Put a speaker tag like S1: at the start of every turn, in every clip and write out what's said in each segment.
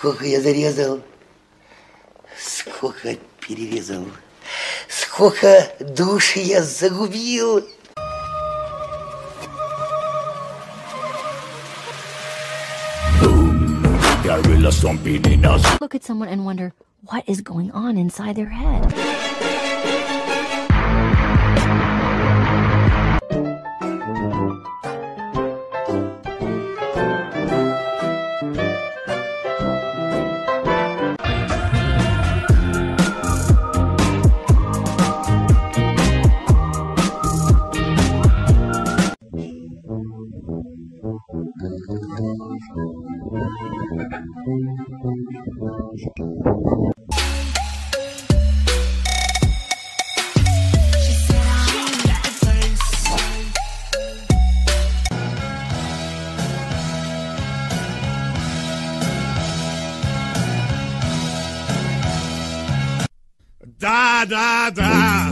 S1: Сколько я зарезал, сколько перерезал, сколько душ я загубил.
S2: Gorilla stomping in us.
S3: Look at someone and wonder what is going on inside their head.
S4: Da da. Da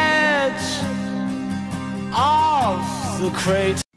S5: the crater.